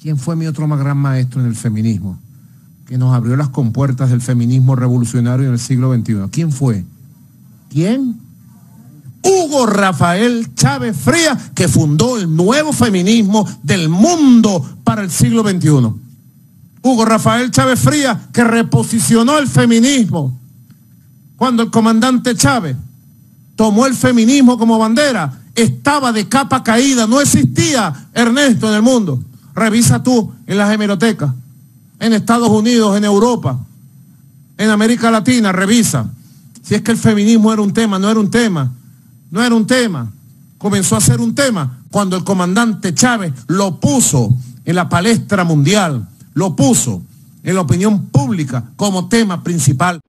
¿Quién fue mi otro más gran maestro en el feminismo? Que nos abrió las compuertas del feminismo revolucionario en el siglo XXI. ¿Quién fue? ¿Quién? Hugo Rafael Chávez Frías, que fundó el nuevo feminismo del mundo para el siglo XXI. Hugo Rafael Chávez Frías, que reposicionó el feminismo. Cuando el comandante Chávez tomó el feminismo como bandera, estaba de capa caída, no existía Ernesto en el mundo. Revisa tú en las hemerotecas, en Estados Unidos, en Europa, en América Latina, revisa. Si es que el feminismo era un tema, no era un tema, no era un tema. Comenzó a ser un tema cuando el comandante Chávez lo puso en la palestra mundial, lo puso en la opinión pública como tema principal.